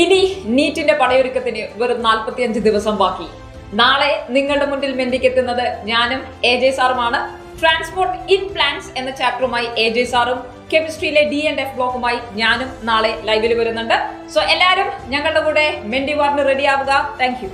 ഇനി നീറ്റിന്റെ പടയൊരുക്കത്തിന് വെറും 45 ദിവസം ബാക്കി. നാളെ നിങ്ങളുടെ മുന്നിൽ മെന്റിക്കെത്തുന്നത് ഞാനും എ ജെ സാറുമാണ്. ട്രാൻസ്പോർട്ട് ഇൻ പ്ലാൻസ് എന്ന ചാപ്റ്ററുമായി എ ജെ സാറും കെമിസ്ട്രിയിലെ ഡി ആൻഡ് എഫ് ബ്ലോക്കുമായി ഞാനും നാളെ ലൈവിൽ വരുന്നുണ്ട്. സോ എല്ലാവരും ഞങ്ങളുടെ കൂടെ മെന്റി വാറിന് റെഡി ആവുക. Thank you